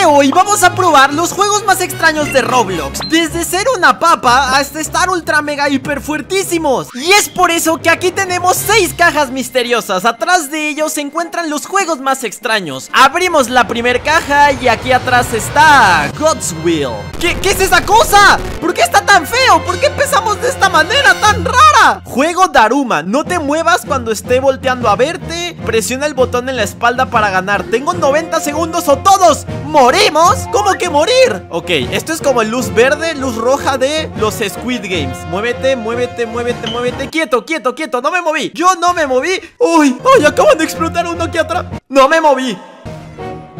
de hoy vamos a probar los juegos más extraños de Roblox Desde ser una papa hasta estar ultra mega hiper fuertísimos. Y es por eso que aquí tenemos 6 cajas misteriosas Atrás de ellos se encuentran los juegos más extraños. Abrimos la primera caja y aquí atrás está God's Will. ¿Qué, ¿Qué es esa cosa? ¿Por qué está tan feo? ¿Por qué empezamos de esta manera tan rara? Juego Daruma, no te muevas cuando esté volteando a verte. Presiona el botón en la espalda para ganar. Tengo 90 segundos o todos ¿Morimos? ¿Cómo que morir? Ok, esto es como luz verde, luz roja de los Squid Games Muévete, muévete, muévete, muévete Quieto, quieto, quieto, no me moví Yo no me moví Uy, uy, acaban de explotar uno aquí atrás No me moví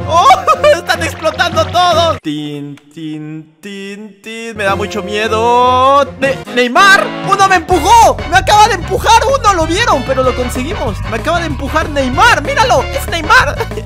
¡Oh! ¡Están explotando todos! Tin, tin, tin, tin Me da mucho miedo ¡Neymar! ¡Uno me empujó! ¡Me acaba de empujar uno! ¿Lo vieron? Pero lo conseguimos Me acaba de empujar Neymar ¡Míralo! ¡Es Neymar!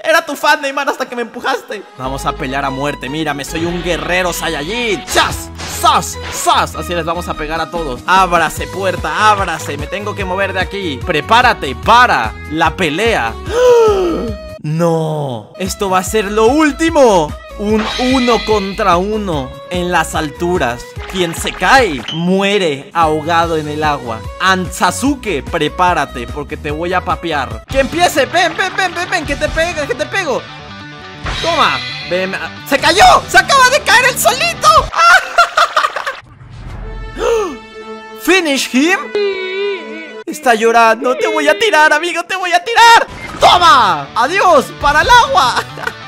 Fan Neymar hasta que me empujaste Vamos a pelear a muerte Mírame, soy un guerrero Saiyajin ¡Chas! ¡Sas! ¡Sas! Así les vamos a pegar a todos Ábrase, puerta, ábrase Me tengo que mover de aquí Prepárate para la pelea ¡Ah! No, esto va a ser lo último Un uno contra uno en las alturas Quien se cae, muere ahogado en el agua Ansasuke, prepárate porque te voy a papear ¡Que empiece! ¡Ven, ven, ven, ven, ven! ¡Que te pegue, que te pego! ¡Toma! Ven, ¡Se cayó! ¡Se acaba de caer el solito! ¿Finish him? Está llorando Te voy a tirar, amigo, te voy a tirar ¡Toma! ¡Adiós! ¡Para el agua!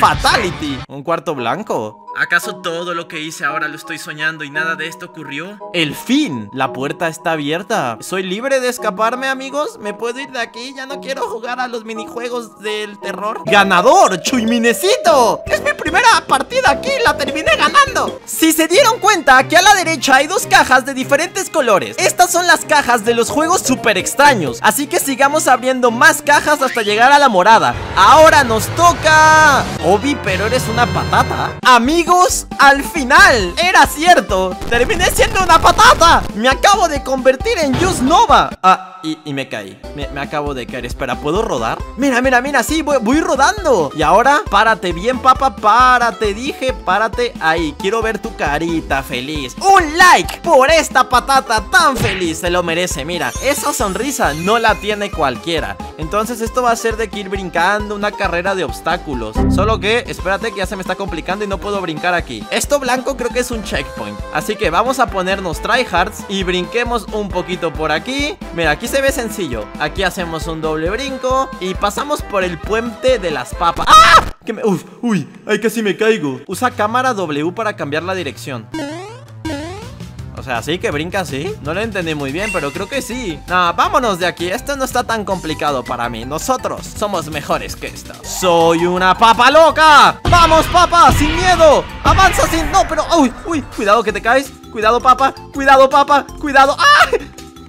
Fatality. Un cuarto blanco ¿Acaso todo lo que hice ahora lo estoy soñando y nada de esto ocurrió? El fin, la puerta está abierta ¿Soy libre de escaparme amigos? ¿Me puedo ir de aquí? Ya no quiero jugar a los minijuegos del terror ¡Ganador! ¡Chuiminecito! Es mi primera partida aquí, la terminé ganando Si se dieron cuenta, aquí a la derecha hay dos cajas de diferentes colores Estas son las cajas de los juegos súper extraños Así que sigamos abriendo más cajas hasta llegar a la morada Ahora nos toca... Obi, pero eres una patata Amigos al final. Era cierto, terminé siendo una patata. Me acabo de convertir en Just Nova. Ah, y, me caí. Me, acabo de caer, espera, ¿puedo rodar? Mira, mira, mira, sí, voy, rodando. Y ahora, párate bien, papá, párate. Dije, párate ahí. Quiero ver tu carita feliz. Un like por esta patata tan feliz. Se lo merece, mira. Esa sonrisa no la tiene cualquiera. Entonces esto va a ser de que ir brincando Una carrera de obstáculos. Solo que, espérate que ya se me está complicando Y no puedo brincar aquí. Esto blanco creo que es un checkpoint. Así que vamos a ponernos tryhards Y brinquemos un poquito por aquí. Mira, aquí se ve sencillo. Aquí hacemos un doble brinco Y pasamos por el puente de las papas. ¡Ah! Que me... Uf, uy, ay casi me caigo. Usa cámara W para cambiar la dirección sea, sí que brinca así No lo entendí muy bien, pero creo que sí Nah, vámonos de aquí, esto no está tan complicado para mí Nosotros somos mejores que esto ¡Soy una papa loca! ¡Vamos, papa! ¡Sin miedo! ¡Avanza sin... No, pero... ¡Uy! ¡Uy! Cuidado que te caes Cuidado, papa Cuidado, papa Cuidado ¡Ah!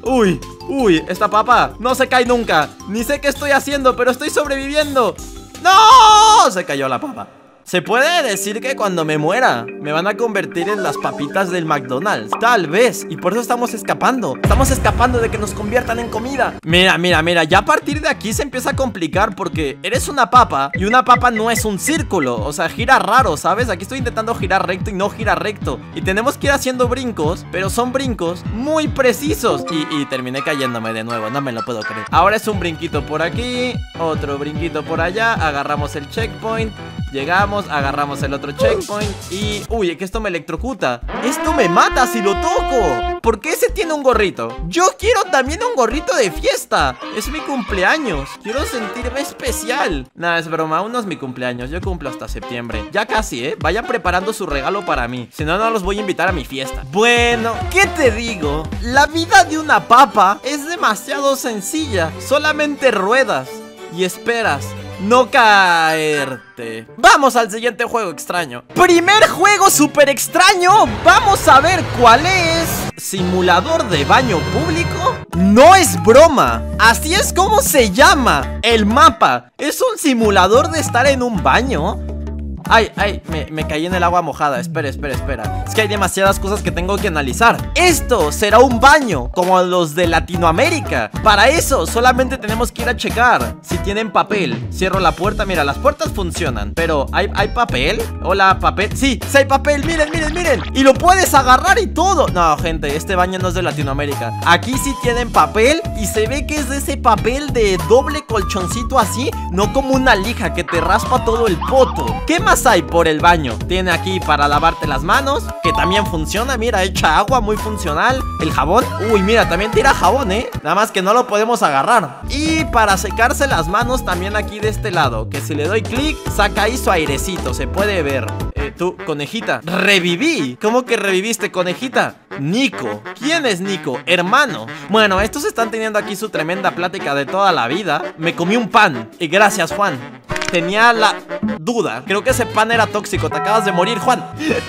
¡Uy! ¡Uy! Esta papa no se cae nunca Ni sé qué estoy haciendo, pero estoy sobreviviendo ¡No! Se cayó la papa se puede decir que cuando me muera Me van a convertir en las papitas del McDonald's. Tal vez, y por eso estamos escapando. Estamos escapando de que nos conviertan en comida. Mira, mira, mira, ya a partir de aquí se empieza a complicar Porque eres una papa Y una papa no es un círculo. O sea, gira raro, ¿sabes? Aquí estoy intentando girar recto y no gira recto. Y tenemos que ir haciendo brincos Pero son brincos muy precisos. Y, terminé cayéndome de nuevo, no me lo puedo creer. Ahora es un brinquito por aquí Otro brinquito por allá Agarramos el checkpoint Llegamos, agarramos el otro checkpoint Y... Uy, que esto me electrocuta. Esto me mata si lo toco. ¿Por qué ese tiene un gorrito? Yo quiero también un gorrito de fiesta. Es mi cumpleaños. Quiero sentirme especial. Nada, es broma, aún no es mi cumpleaños. Yo cumplo hasta septiembre. Ya casi, ¿eh? Vayan preparando su regalo para mí. Si no, no los voy a invitar a mi fiesta. Bueno, ¿qué te digo? La vida de una papa es demasiado sencilla. Solamente ruedas y esperas no caerte. Vamos al siguiente juego extraño. Primer juego súper extraño. Vamos a ver cuál es. ¿Simulador de baño público? No es broma. Así es como se llama El mapa. ¿Es un simulador de estar en un baño? Ay, ay, me, caí en el agua mojada. Espera, espera, espera. Es que hay demasiadas cosas que tengo que analizar. Esto será un baño Como los de Latinoamérica. Para eso solamente tenemos que ir a checar Si tienen papel. Cierro la puerta, mira, las puertas funcionan Pero, ¿hay, ¿hay papel? Hola, papel. Sí, sí hay papel, miren, miren, miren. Y lo puedes agarrar y todo. No, gente, este baño no es de Latinoamérica. Aquí sí tienen papel Y se ve que es de ese papel de doble colchoncito así No como una lija que te raspa todo el poto. ¿Qué más hay por el baño? Tiene aquí para lavarte las manos Que también funciona, mira, echa agua, muy funcional. El jabón, uy, mira, también tira jabón, eh Nada más que no lo podemos agarrar. Y para secarse las manos también aquí de este lado Que si le doy clic, saca ahí su airecito, se puede ver. Eh, tú, conejita. Reviví, ¿cómo que reviviste, conejita? Nico, ¿quién es Nico? Hermano. Bueno, estos están teniendo aquí su tremenda plática de toda la vida. Me comí un pan. Y gracias, Juan Tenía la duda. Creo que ese pan era tóxico. Te acabas de morir, Juan.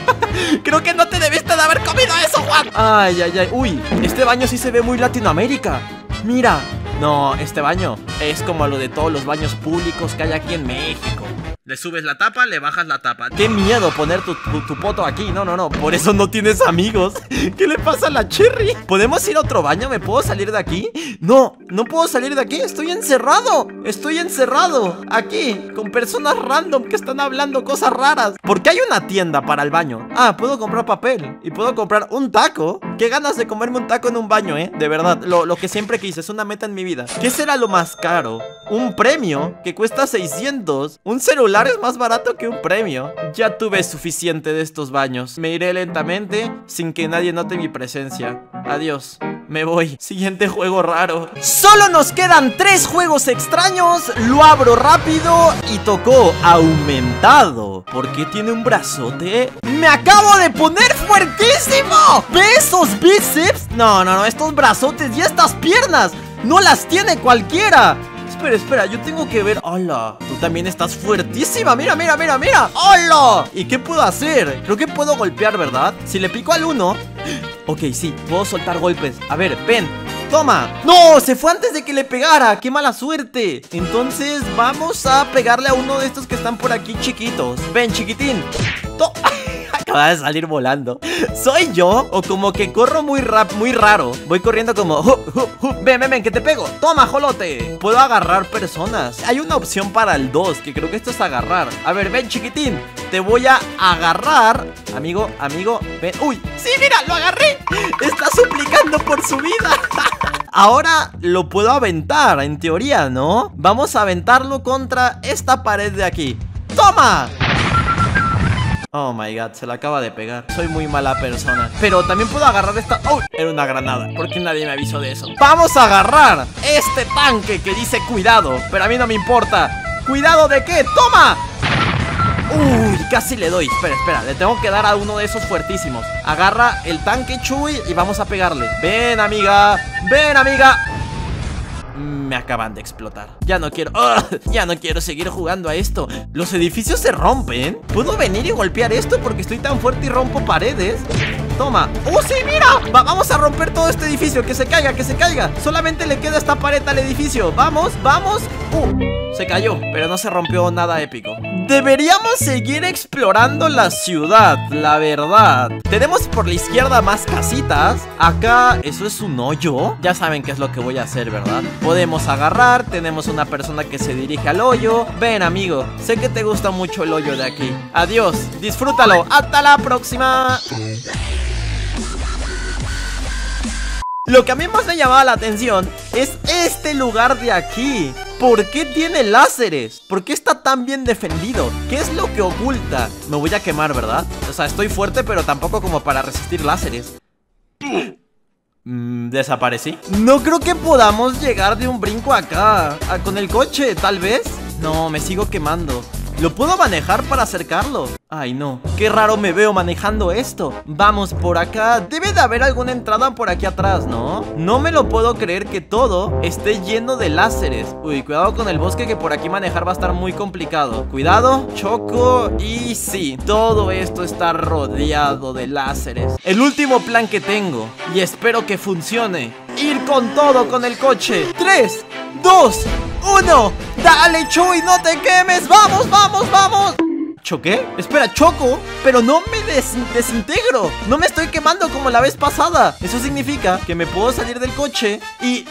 Creo que no te debiste de haber comido eso, Juan. Ay, ay, ay. Uy, este baño sí se ve muy Latinoamérica. Mira. No, este baño es como lo de todos los baños públicos que hay aquí en México le subes la tapa, le bajas la tapa Qué miedo poner tu, tu, poto aquí No, no, no, por eso no tienes amigos ¿Qué le pasa a la Cherry? ¿Podemos ir a otro baño? ¿Me puedo salir de aquí? No, no puedo salir de aquí Estoy encerrado Estoy encerrado Aquí, con personas random que están hablando cosas raras ¿Por qué hay una tienda para el baño? Ah, puedo comprar papel Y puedo comprar un taco Qué ganas de comerme un taco en un baño, eh De verdad, lo, lo que siempre quise, es una meta en mi vida. ¿Qué será lo más caro? Un premio que cuesta 600 Un celular es más barato que un premio Ya tuve suficiente de estos baños. Me iré lentamente sin que nadie note mi presencia. Adiós me voy. Siguiente juego raro. Solo nos quedan tres juegos extraños. Lo abro rápido y tocó aumentado. ¿Por qué tiene un brazote? ¡Me acabo de poner fuertísimo! ¿Ves esos bíceps? No, no, no, estos brazotes y estas piernas. No las tiene cualquiera. Espera, espera, yo tengo que ver ¡Hola! Tú también estás fuertísima ¡Mira, mira, mira, mira! ¡Hola! ¿Y qué puedo hacer? Creo que puedo golpear, ¿verdad? Si le pico al uno Ok, sí, puedo soltar golpes A ver, ven ¡Toma! ¡No! Se fue antes de que le pegara ¡Qué mala suerte! Entonces vamos a pegarle a uno de estos que están por aquí chiquitos Ven, chiquitín ¡Toma! acaba de salir volando. ¿Soy yo? O como que corro muy rap, muy raro Voy corriendo como Ven, ven, ven, que te pego. Toma, jolote Puedo agarrar personas. Hay una opción para el 2 Que creo que esto es agarrar. A ver, ven, chiquitín. Te voy a agarrar. Amigo, amigo, ven. Uy, sí, mira, lo agarré. Está suplicando por su vida. Ahora lo puedo aventar, en teoría, ¿no? Vamos a aventarlo contra esta pared de aquí. ¡Toma! Oh my god, se la acaba de pegar Soy muy mala persona Pero también puedo agarrar esta... ¡Oh! Era una granada ¿Por qué nadie me avisó de eso? ¡Vamos a agarrar este tanque que dice cuidado! Pero a mí no me importa ¿Cuidado de qué? ¡Toma! Uy, casi le doy Espera, espera, le tengo que dar a uno de esos fuertísimos Agarra el tanque Chuy y vamos a pegarle Ven, amiga Ven, amiga me acaban de explotar. Ya no quiero, ya no quiero seguir jugando a esto. Los edificios se rompen. ¿Puedo venir y golpear esto porque estoy tan fuerte y rompo paredes? Toma. ¡Oh, sí, mira! vamos a romper todo este edificio. Que se caiga, que se caiga. Solamente le queda esta pared al edificio. Vamos, vamos. ¡Uh! Se cayó, pero no se rompió nada épico. Deberíamos seguir explorando la ciudad, la verdad. Tenemos por la izquierda más casitas. Acá, ¿eso es un hoyo? Ya saben qué es lo que voy a hacer, ¿verdad? Podemos agarrar, tenemos una persona que se dirige al hoyo. Ven, amigo, sé que te gusta mucho el hoyo de aquí. Adiós, disfrútalo, hasta la próxima. Lo que a mí más me llamaba la atención es este lugar de aquí ¿Por qué tiene láseres? ¿Por qué está tan bien defendido? ¿Qué es lo que oculta? Me voy a quemar, ¿verdad? O sea, estoy fuerte, pero tampoco como para resistir láseres mm, Desaparecí No creo que podamos llegar de un brinco acá Con el coche, tal vez No, me sigo quemando ¿Lo puedo manejar para acercarlo? Ay no, qué raro me veo manejando esto. Vamos por acá. Debe de haber alguna entrada por aquí atrás, ¿no? No me lo puedo creer que todo esté lleno de láseres. Uy, cuidado con el bosque que por aquí manejar va a estar muy complicado. Cuidado, choco. Y sí Todo esto está rodeado de láseres. El último plan que tengo Y espero que funcione Ir con todo con el coche. 3, 2, ¡Uno! ¡Dale, Chuy! ¡No te quemes! ¡Vamos, vamos, vamos! ¿Choqué? Espera, choco, pero no me desintegro No me estoy quemando como la vez pasada Eso significa que me puedo salir del coche y...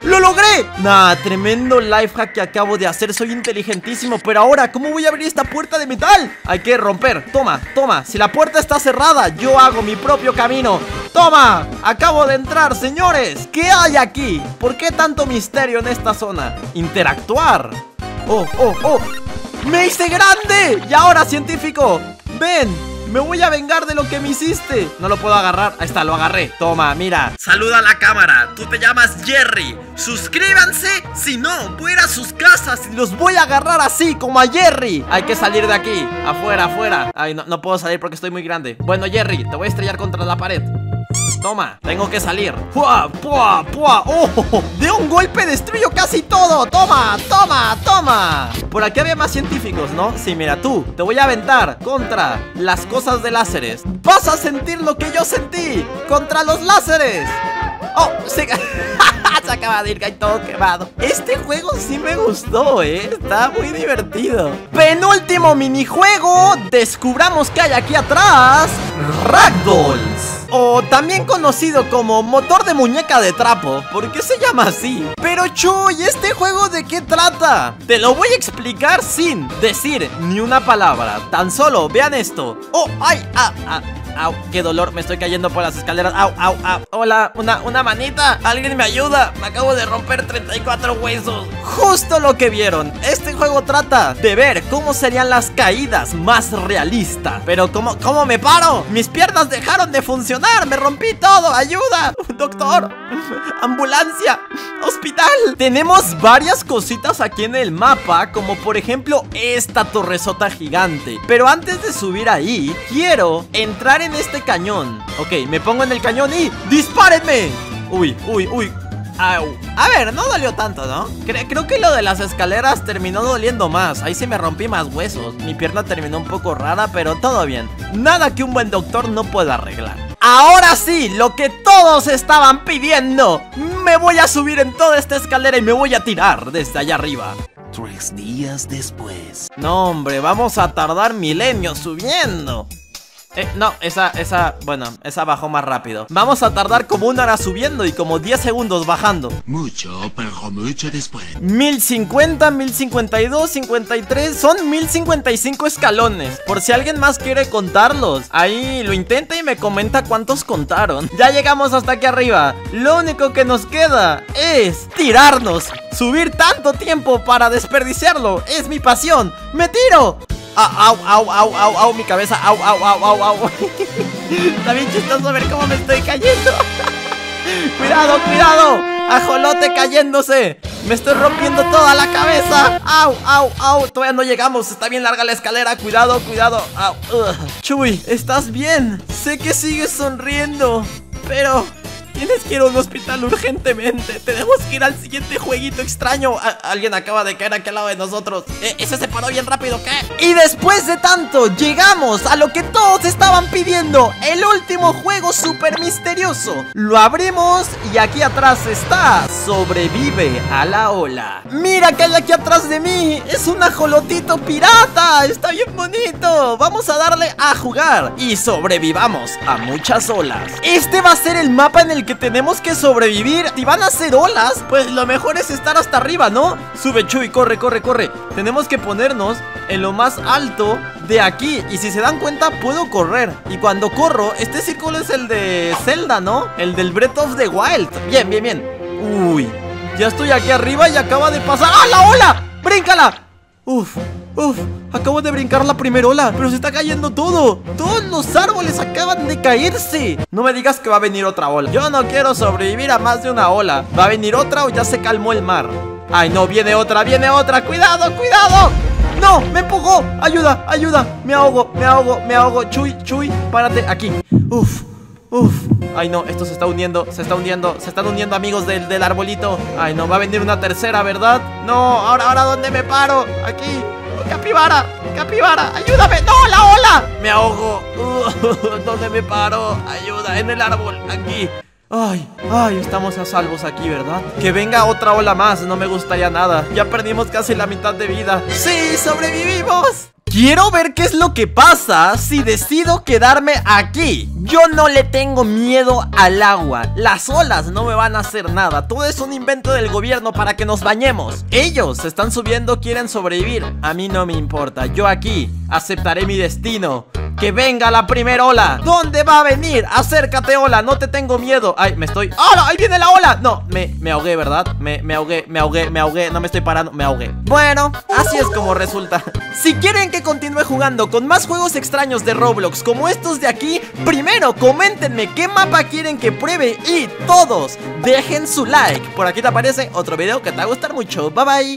¡Lo logré! Nah, tremendo life hack que acabo de hacer Soy inteligentísimo, pero ahora, ¿cómo voy a abrir esta puerta de metal? Hay que romper, toma, toma Si la puerta está cerrada, yo hago mi propio camino ¡Toma! Acabo de entrar, señores ¿Qué hay aquí? ¿Por qué tanto misterio en esta zona? Interactuar ¡Oh, oh, oh! ¡Me hice grande! Y ahora, científico, ven, me voy a vengar de lo que me hiciste. No lo puedo agarrar, ahí está, lo agarré. Toma, mira. Saluda a la cámara, tú te llamas Jerry. Suscríbanse, si no, voy a ir a sus casas. Y los voy a agarrar así, como a Jerry. Hay que salir de aquí, afuera, afuera. Ay, no, no puedo salir porque estoy muy grande. Bueno, Jerry, te voy a estrellar contra la pared Toma, tengo que salir ¡Pua, pua, pua! ¡Oh! De un golpe destruyo casi todo ¡Toma, toma, toma! Por aquí había más científicos, ¿no? Sí, mira, tú Te voy a aventar contra las cosas de láseres ¡Vas a sentir lo que yo sentí! ¡Contra los láseres! ¡Oh! Se, se acaba de ir hay todo quemado Este juego sí me gustó, ¿eh? Está muy divertido Penúltimo minijuego Descubramos que hay aquí atrás Ragdolls o también conocido como motor de muñeca de trapo. ¿Por qué se llama así? Pero Chuy, ¿este juego de qué trata? Te lo voy a explicar sin decir ni una palabra. Tan solo, vean esto. ¡Oh! ¡Ay! ¡Ah! ¡Ah! ¡Au! ¡Qué dolor! Me estoy cayendo por las escaleras. ¡Au! ¡Au! ¡Au! ¡Hola! ¡Una, una manita! ¡Alguien me ayuda! Me acabo de romper 34 huesos. Justo lo que vieron. Este juego trata de ver cómo serían las caídas más realistas. Pero ¿cómo, cómo me paro? Mis piernas dejaron de funcionar. Me rompí todo. ¡Ayuda! Doctor. Ambulancia. Hospital. Tenemos varias cositas aquí en el mapa. Como por ejemplo esta torresota gigante. Pero antes de subir ahí, quiero entrar en en este cañón. Ok, me pongo en el cañón y ¡dispárenme! Uy, uy, uy. Au. A ver, no dolió tanto, ¿no? creo que lo de las escaleras terminó doliendo más. Ahí sí me rompí más huesos. Mi pierna terminó un poco rara, pero todo bien. Nada que un buen doctor no pueda arreglar. Ahora sí, lo que todos estaban pidiendo. Me voy a subir en toda esta escalera y me voy a tirar desde allá arriba. Tres días después. No, hombre, vamos a tardar milenios subiendo eh, no, esa, esa, bueno, esa bajó más rápido. Vamos a tardar como una hora subiendo y como 10 segundos bajando. Mucho, pero mucho después. 1050, 1052, 53 Son 1055 escalones. Por si alguien más quiere contarlos Ahí lo intenta y me comenta cuántos contaron. Ya llegamos hasta aquí arriba. Lo único que nos queda es tirarnos. Subir tanto tiempo para desperdiciarlo Es mi pasión. ¡Me tiro! Au, au, au, au, au, mi cabeza, au, au, au, au, au. Está bien chistoso ver cómo me estoy cayendo. cuidado, cuidado. Ajolote cayéndose. Me estoy rompiendo toda la cabeza. Au, au, au. Todavía no llegamos. Está bien larga la escalera. Cuidado, cuidado. Au. Chuy, ¿estás bien? Sé que sigues sonriendo. Pero Tienes que ir a un hospital urgentemente. Tenemos que ir al siguiente jueguito extraño. alguien acaba de caer aquí al lado de nosotros. Eh, ese se paró bien rápido, ¿qué? Y después de tanto, llegamos a lo que todos estaban pidiendo. El último juego súper misterioso. Lo abrimos y aquí atrás está. Sobrevive a la ola. Mira que hay aquí atrás de mí. Es un ajolotito pirata. Está bien bonito. Vamos a darle a jugar. Y sobrevivamos a muchas olas. Este va a ser el mapa en el que tenemos que sobrevivir Si van a ser olas, pues lo mejor es estar hasta arriba, ¿no? Sube Chuy, corre, corre, corre Tenemos que ponernos en lo más alto de aquí Y si se dan cuenta, puedo correr Y cuando corro, este círculo es el de Zelda, ¿no? El del Breath of the Wild Bien, bien, bien Uy, ya estoy aquí arriba y acaba de pasar ¡Ah, la ola! ¡Bríncala! Uf, uf, acabo de brincar la primera ola Pero se está cayendo todo Todos los árboles acaban de caerse No me digas que va a venir otra ola Yo no quiero sobrevivir a más de una ola ¿Va a venir otra o ya se calmó el mar? Ay no, viene otra, viene otra ¡Cuidado, cuidado! ¡No! ¡Me empujó! ¡Ayuda, ayuda! Me ahogo, me ahogo, me ahogo Chuy, Chuy, párate aquí Uf Uf, ay no, esto se está hundiendo, se está hundiendo, se están hundiendo amigos del, del arbolito Ay no, va a venir una tercera, ¿verdad? No, ahora, ahora, ¿dónde me paro? Aquí, capibara, capibara, ayúdame ¡No, la ola! Me ahogo uh, ¿Dónde me paro? Ayuda, en el árbol, aquí Ay, ay, estamos a salvos aquí, ¿verdad? Que venga otra ola más, no me gustaría nada Ya perdimos casi la mitad de vida ¡Sí, sobrevivimos! Quiero ver qué es lo que pasa si decido quedarme aquí. Yo no le tengo miedo al agua. Las olas no me van a hacer nada. Todo es un invento del gobierno para que nos bañemos. Ellos se están subiendo, quieren sobrevivir. A mí no me importa, yo aquí aceptaré mi destino ¡Que venga la primera ola! ¿Dónde va a venir? Acércate, ola, no te tengo miedo Ay, me estoy... ¡Hola! ¡Ahí viene la ola! No, me, me ahogué, ¿verdad? Me, me ahogué, me ahogué, me ahogué No me estoy parando, me ahogué Bueno, así es como resulta Si quieren que continúe jugando con más juegos extraños de Roblox Como estos de aquí Primero, coméntenme qué mapa quieren que pruebe Y todos, dejen su like Por aquí te aparece otro video que te va a gustar mucho Bye, bye